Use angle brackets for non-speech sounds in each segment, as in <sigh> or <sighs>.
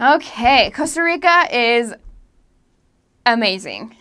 Okay, Costa Rica is amazing.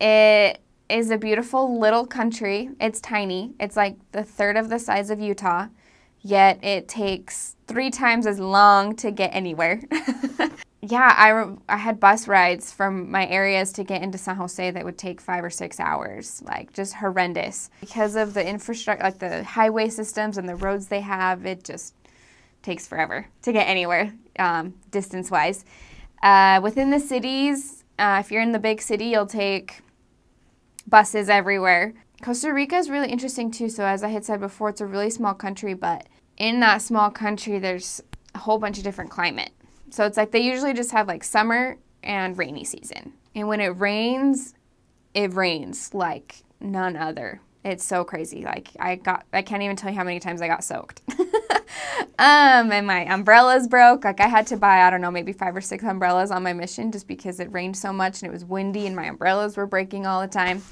It is a beautiful little country. It's tiny. It's like the third of the size of Utah, yet it takes three times as long to get anywhere. <laughs> yeah, I, I had bus rides from my areas to get into San Jose that would take five or six hours, like just horrendous. Because of the infrastructure, like the highway systems and the roads they have, it just takes forever to get anywhere um, distance wise. Uh, within the cities, uh, if you're in the big city, you'll take buses everywhere. Costa Rica is really interesting too. So, as I had said before, it's a really small country, but in that small country, there's a whole bunch of different climate. So, it's like they usually just have like summer and rainy season. And when it rains, it rains like none other. It's so crazy. Like I got I can't even tell you how many times I got soaked. <laughs> um and my umbrellas broke. Like I had to buy, I don't know, maybe 5 or 6 umbrellas on my mission just because it rained so much and it was windy and my umbrellas were breaking all the time.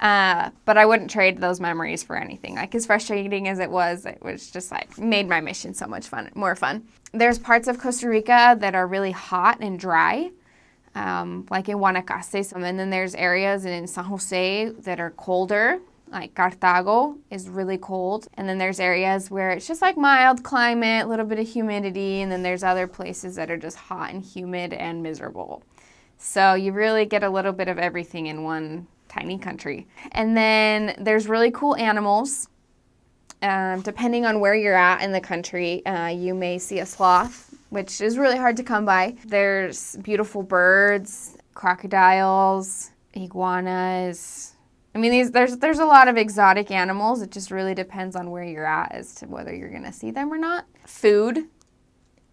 Uh, but I wouldn't trade those memories for anything. Like as frustrating as it was, it was just like made my mission so much fun, more fun. There's parts of Costa Rica that are really hot and dry, um, like in Guanacaste. And then there's areas in San Jose that are colder, like Cartago is really cold. And then there's areas where it's just like mild climate, a little bit of humidity, and then there's other places that are just hot and humid and miserable. So you really get a little bit of everything in one tiny country. And then there's really cool animals. Um, depending on where you're at in the country, uh, you may see a sloth, which is really hard to come by. There's beautiful birds, crocodiles, iguanas, I mean, these there's there's a lot of exotic animals. It just really depends on where you're at as to whether you're gonna see them or not. Food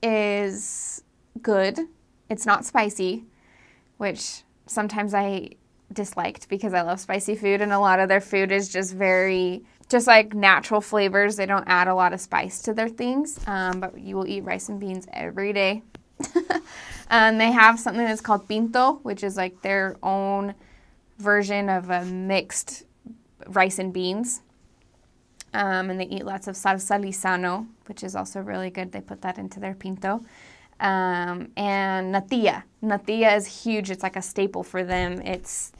is good. It's not spicy, which sometimes I disliked because I love spicy food, and a lot of their food is just very just like natural flavors. They don't add a lot of spice to their things, um, but you will eat rice and beans every day. and <laughs> they have something that's called pinto, which is like their own version of a mixed rice and beans. Um, and they eat lots of salsa Lizano, which is also really good. They put that into their pinto. Um, and natilla. Natilla is huge. It's like a staple for them. It's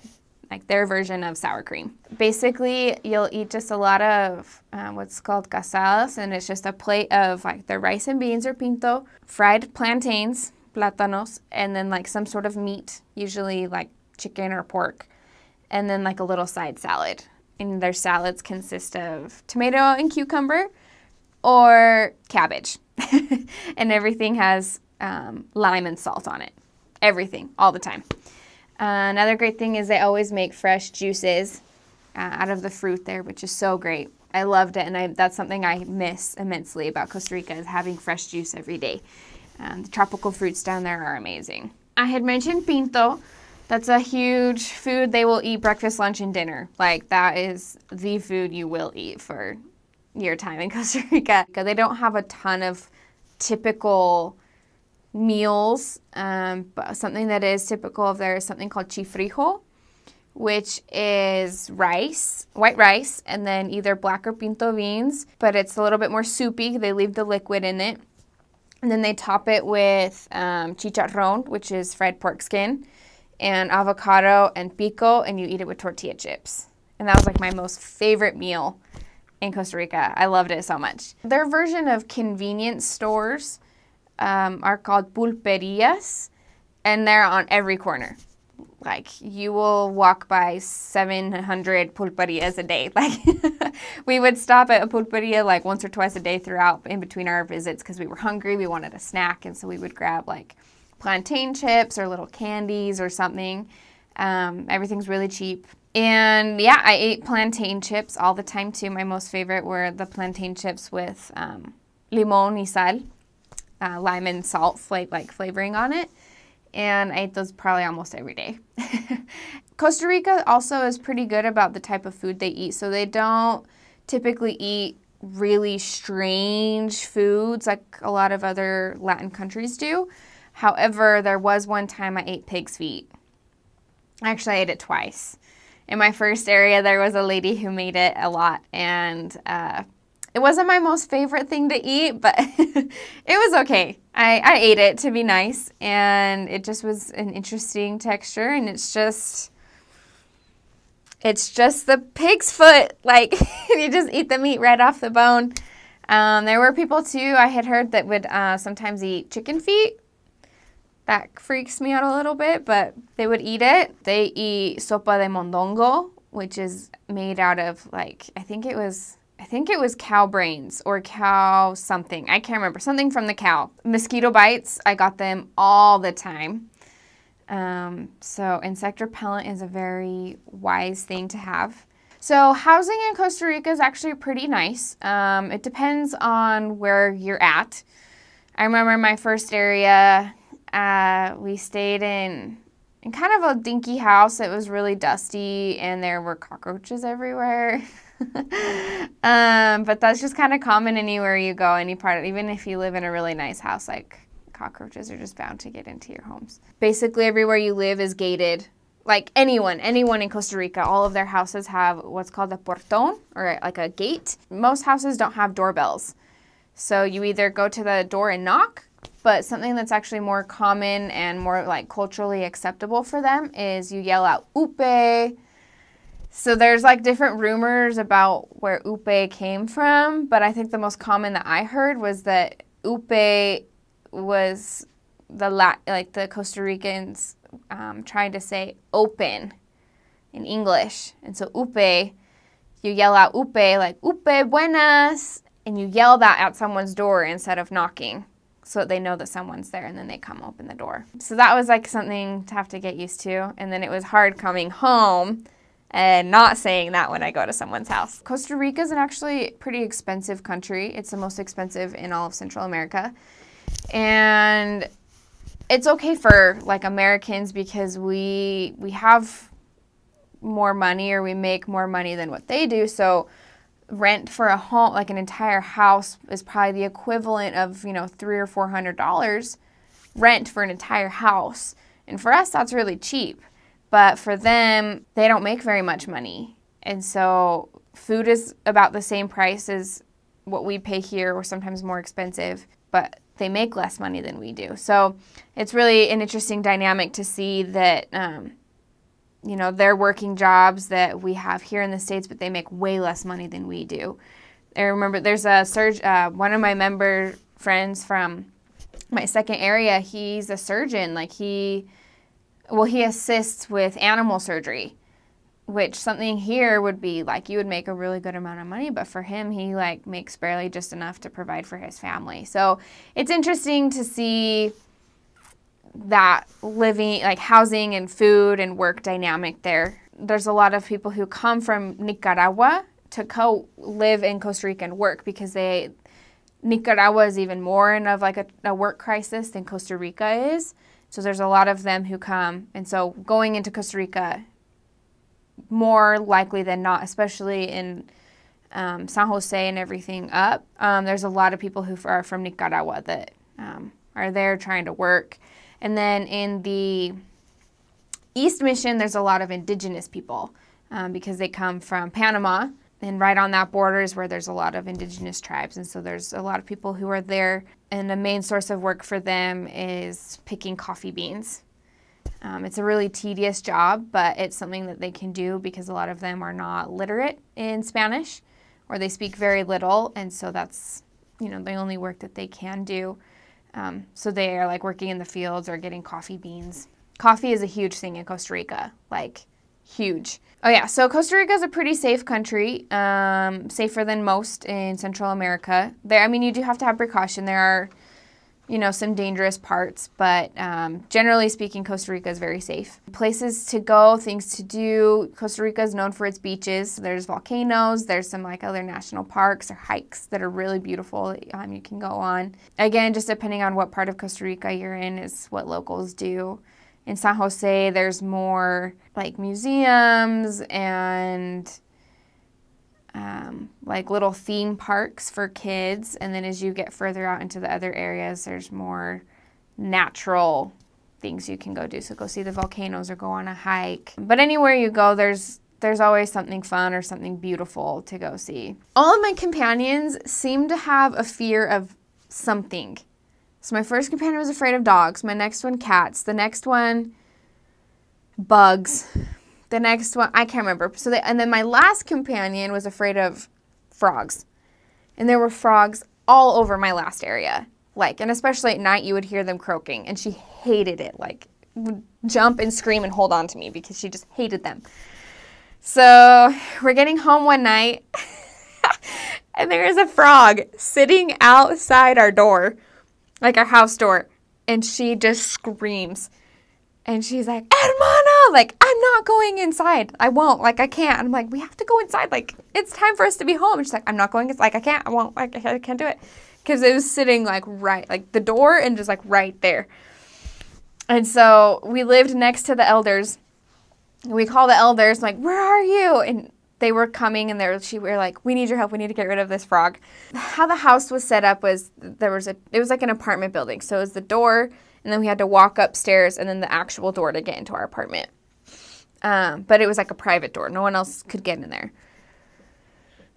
like their version of sour cream. Basically, you'll eat just a lot of uh, what's called casadas, and it's just a plate of like the rice and beans or pinto, fried plantains, plátanos, and then like some sort of meat, usually like chicken or pork and then like a little side salad. And their salads consist of tomato and cucumber or cabbage. <laughs> and everything has um, lime and salt on it. Everything, all the time. Uh, another great thing is they always make fresh juices uh, out of the fruit there, which is so great. I loved it, and I, that's something I miss immensely about Costa Rica is having fresh juice every day. Um, the tropical fruits down there are amazing. I had mentioned pinto, that's a huge food they will eat breakfast, lunch, and dinner. Like, that is the food you will eat for your time in <laughs> Costa Rica. They don't have a ton of typical meals, um, but something that is typical of there is something called chifrijo, which is rice, white rice, and then either black or pinto beans, but it's a little bit more soupy. They leave the liquid in it. And then they top it with um, chicharron, which is fried pork skin and avocado and pico, and you eat it with tortilla chips. And that was like my most favorite meal in Costa Rica. I loved it so much. Their version of convenience stores um, are called pulperias, and they're on every corner. Like you will walk by 700 pulperias a day. <laughs> Like we would stop at a pulperia like once or twice a day throughout in between our visits because we were hungry. We wanted a snack, and so we would grab like plantain chips or little candies or something. Um, everything's really cheap. And yeah, I ate plantain chips all the time too. My most favorite were the plantain chips with um, limon y sal, uh, lime and salt fla- like flavoring on it. And I ate those probably almost every day. <laughs> Costa Rica also is pretty good about the type of food they eat. So they don't typically eat really strange foods like a lot of other Latin countries do. However, there was one time I ate pig's feet. Actually, I ate it twice. In my first area, there was a lady who made it a lot, and uh, it wasn't my most favorite thing to eat, but <laughs> it was okay. I, I ate it to be nice, and it just was an interesting texture, and it's just it's just the pig's foot. <laughs> Like <laughs> you just eat the meat right off the bone. Um, there were people too I had heard that would uh, sometimes eat chicken feet. That freaks me out a little bit, but they would eat it. They eat sopa de mondongo, which is made out of like I think it was I think it was cow brains or cow something. I can't remember. Something from the cow. Mosquito bites, I got them all the time. Um, so insect repellent is a very wise thing to have. So housing in Costa Rica is actually pretty nice. Um, it depends on where you're at. I remember my first area, uh, we stayed in, in kind of a dinky house. It was really dusty and there were cockroaches everywhere. <laughs> um, but that's just kind of common anywhere you go, any part, of, even if you live in a really nice house, like cockroaches are just bound to get into your homes. Basically, everywhere you live is gated. Like anyone, anyone in Costa Rica, all of their houses have what's called a portón or like a gate. Most houses don't have doorbells. So you either go to the door and knock, but something that's actually more common and more like culturally acceptable for them is you yell out upe. So there's like different rumors about where upe came from, but I think the most common that I heard was that upe was the La- like the Costa Ricans um, trying to say open in English, and so upe, you yell out upe like upe buenas, and you yell that at someone's door instead of knocking, so that they know that someone's there, and then they come open the door. So that was like something to have to get used to, and then it was hard coming home and not saying that when I go to someone's house. Costa Rica is an actually pretty expensive country. It's the most expensive in all of Central America. And it's okay for like Americans because we we have more money or we make more money than what they do. So rent for a home like an entire house is probably the equivalent of, you know, 3 or 400 dollars rent for an entire house. And for us that's really cheap. But for them, they don't make very much money. And so food is about the same price as what we pay here or sometimes more expensive. But they make less money than we do. So it's really an interesting dynamic to see that, um, you know, they're working jobs that we have here in the States, but they make way less money than we do. I remember there's a surge, uh, one of my member friends from my second area, he's a surgeon. Like he, well, he assists with animal surgery which something here would be like you would make a really good amount of money but for him he like makes barely just enough to provide for his family so it's interesting to see that living like housing and food and work dynamic there there's a lot of people who come from nicaragua to co live in costa rica and work because they nicaragua is even more in of like a, a work crisis than costa rica is so there's a lot of them who come and so going into costa rica more likely than not, especially in um, San Jose and everything up. Um, there's a lot of people who are from Nicaragua that um, are there trying to work. And then in the East Mission, there's a lot of indigenous people um, because they come from Panama. And right on that border is where there's a lot of indigenous tribes. And so there's a lot of people who are there. And the main source of work for them is picking coffee beans. Um, it's a really tedious job, but it's something that they can do because a lot of them are not literate in Spanish or they speak very little, and so that's you know the only work that they can do. Um, so they are like working in the fields or getting coffee beans. Coffee is a huge thing in Costa Rica, like huge. Oh yeah, so Costa Rica is a pretty safe country, um, safer than most in Central America. There, I mean, you do have to have precaution. There are you know, some dangerous parts, but um, generally speaking, Costa Rica is very safe. Places to go, things to do. Costa Rica is known for its beaches. There's volcanoes, there's some like other national parks or hikes that are really beautiful um, you can go on. Again, just depending on what part of Costa Rica you're in, is what locals do. In San Jose, there's more like museums and um, like little theme parks for kids. And then as you get further out into the other areas, there's more natural things you can go do. So go see the volcanoes or go on a hike. But anywhere you go, there's there's always something fun or something beautiful to go see. All of my companions seem to have a fear of something. So my first companion was afraid of dogs. My next one, cats. The next one, bugs. The next one, I can't remember. So they, and then my last companion was afraid of frogs, and there were frogs all over my last area. Like, and especially at night, you would hear them croaking, and she hated it. Like, would jump and scream and hold on to me because she just hated them. So we're getting home one night, <laughs> and there is a frog sitting outside our door, like our house door, and she just screams. And she's like, Hermana, like, I'm not going inside. I won't. Like, I can't. I'm like, we have to go inside. Like, it's time for us to be home. And she's like, I'm not going. It's like, I can't. I won't. Like, I can't do it. Because it was sitting, like, right, like, the door and just, like, right there. And so we lived next to the elders. We call the elders, like, where are you? And they were coming and they were, she, we were like, we need your help. We need to get rid of this frog. How the house was set up was there was a, it was like an apartment building. So it was the door and then we had to walk upstairs and then the actual door to get into our apartment. Um, but it was like a private door. No one else could get in there.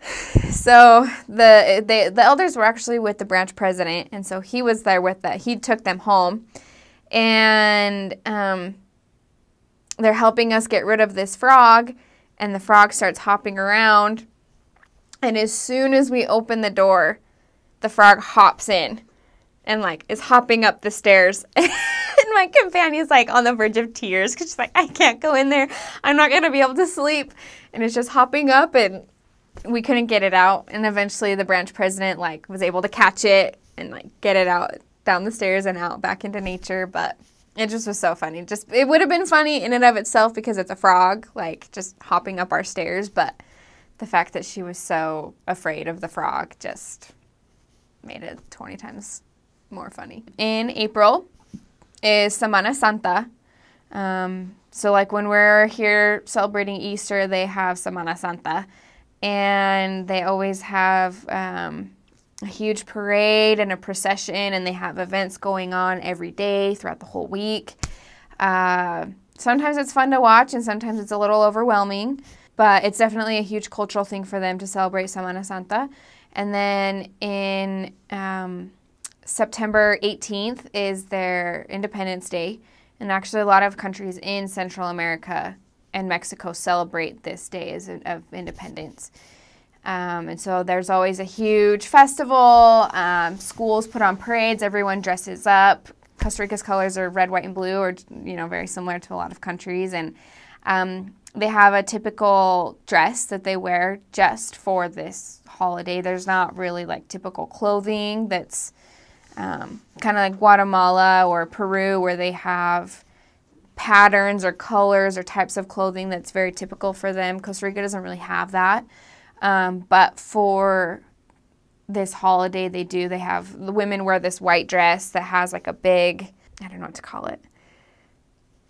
<sighs> So the they, the elders were actually with the branch president, and so he was there with that. He took them home, and um, they're helping us get rid of this frog. And the frog starts hopping around, and as soon as we open the door, the frog hops in and like is hopping up the stairs. <laughs> and my companion's like on the verge of tears because she's like, I can't go in there. I'm not going to be able to sleep. And it's just hopping up and we couldn't get it out. And eventually the branch president like was able to catch it and like get it out down the stairs and out back into nature. But it just was so funny. Just it would have been funny in and of itself because it's a frog, like just hopping up our stairs, but the fact that she was so afraid of the frog just made it 20 times more funny. In April is Semana Santa. Um, so, like when we're here celebrating Easter, they have Semana Santa. And they always have um, a huge parade and a procession, and they have events going on every day throughout the whole week. Uh, sometimes it's fun to watch, and sometimes it's a little overwhelming, but it's definitely a huge cultural thing for them to celebrate Semana Santa. And then in um, September 18th is their Independence Day, and actually, a lot of countries in Central America and Mexico celebrate this day as of independence. Um, and so there's always a huge festival. Um, schools put on parades. Everyone dresses up. Costa Rica's colors are red, white, and blue, or you know, very similar to a lot of countries. And um, they have a typical dress that they wear just for this holiday. There's not really like typical clothing that's um, kind of like Guatemala or Peru, where they have patterns or colors or types of clothing that's very typical for them. Costa Rica doesn't really have that. Um, but for this holiday, they do. They have the women wear this white dress that has like a big, I don't know what to call it,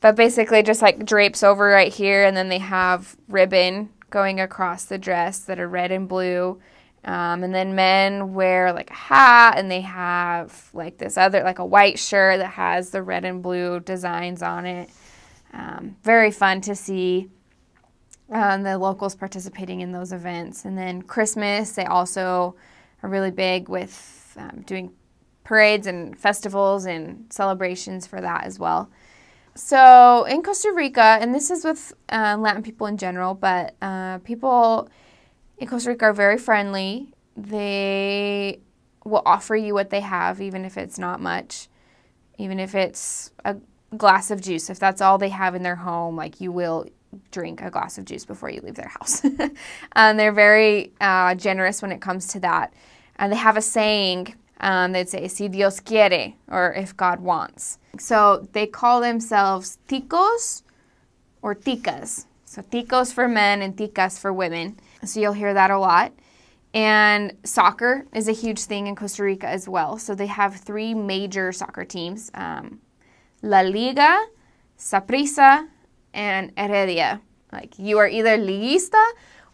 but basically just like drapes over right here, and then they have ribbon going across the dress that are red and blue. Um, and then men wear like a hat and they have like this other, like a white shirt that has the red and blue designs on it. Um, very fun to see um, the locals participating in those events. And then Christmas, they also are really big with um, doing parades and festivals and celebrations for that as well. So in Costa Rica, and this is with uh, Latin people in general, but uh, people in Costa Rica are very friendly. They will offer you what they have, even if it's not much, even if it's a glass of juice. If that's all they have in their home, like you will drink a glass of juice before you leave their house. and <laughs> they're very uh, generous when it comes to that. And they have a saying um, they'd say, si Dios quiere, or if God wants. So they call themselves ticos or ticas. So ticos for men and ticas for women. So you'll hear that a lot. And soccer is a huge thing in Costa Rica as well. So they have three major soccer teams um, La Liga, Saprissa, and Heredia. Like you are either liguista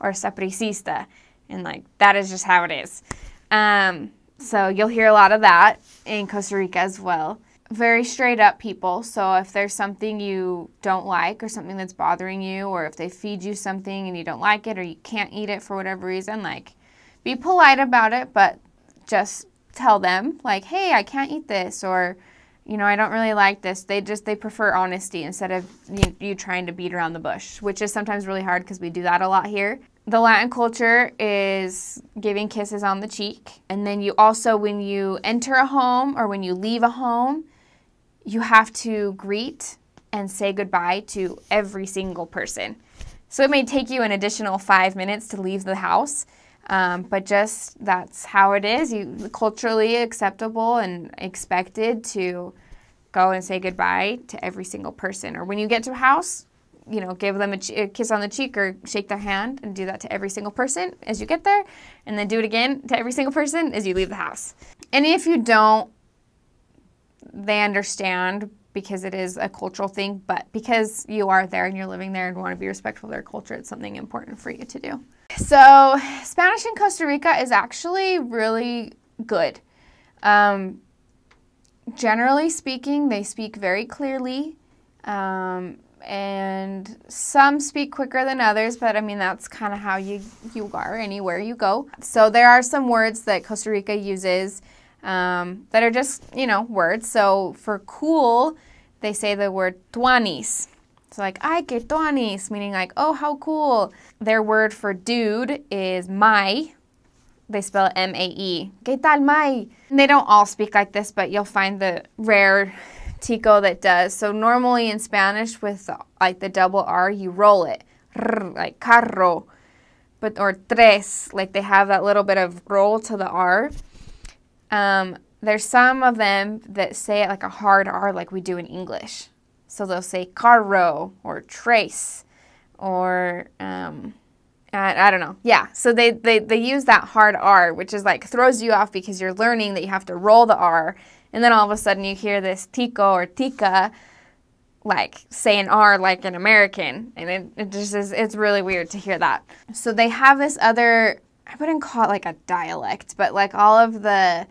or saprissista. And like that is just how it is. Um, so you'll hear a lot of that in Costa Rica as well very straight up people. So if there's something you don't like or something that's bothering you, or if they feed you something and you don't like it or you can't eat it for whatever reason, like be polite about it, but just tell them like, "Hey, I can't eat this," or you know, I don't really like this. They just they prefer honesty instead of you, you trying to beat around the bush, which is sometimes really hard because we do that a lot here. The Latin culture is giving kisses on the cheek, and then you also when you enter a home or when you leave a home, you have to greet and say goodbye to every single person. So it may take you an additional five minutes to leave the house, um, but just that's how it is. You culturally acceptable and expected to go and say goodbye to every single person. Or when you get to a house, you know, give them a, a, kiss on the cheek or shake their hand and do that to every single person as you get there, and then do it again to every single person as you leave the house. And if you don't, they understand because it is a cultural thing, but because you are there and you're living there and want to be respectful of their culture, it's something important for you to do. So, Spanish in Costa Rica is actually really good. Um, generally speaking, they speak very clearly. Um, and some speak quicker than others, but I mean that's kind of how you you are anywhere you go. So there are some words that Costa Rica uses um, that are just you know words. So for cool, they say the word tuanis. It's like, ay, que tuanis, meaning like, oh, how cool. Their word for dude is mae. They spell it M A E. ¿Qué tal, mae? And they don't all speak like this, but you'll find the rare tico that does. So normally in Spanish with like the double R, you roll it, like carro, but or tres, like they have that little bit of roll to the R. Um, there's some of them that say it like a hard R, like we do in English. So they'll say carro or trace or um, I, I, don't know. Yeah. So they, they, they use that hard R, which is like throws you off because you're learning that you have to roll the R. And then all of a sudden you hear this tico or tica like say an R like an American. And it, it just is, it's really weird to hear that. So they have this other, I wouldn't call it like a dialect, but like all of the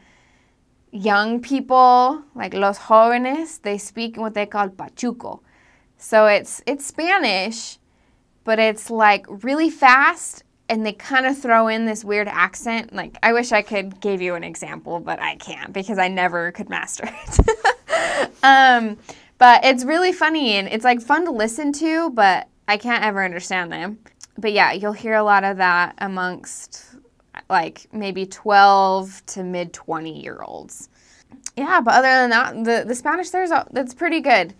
young people, like los jóvenes, they speak what they call pachuco. So it's it's Spanish, but it's like really fast and they kind of throw in this weird accent. Like I wish I could give you an example, but I can't because I never could master <laughs> it. um, but it's really funny and it's like fun to listen to, but I can't ever understand them. But yeah, you'll hear a lot of that amongst like maybe 12 to mid 20 year olds. Yeah, but other than that, the, the Spanish there's that's pretty good.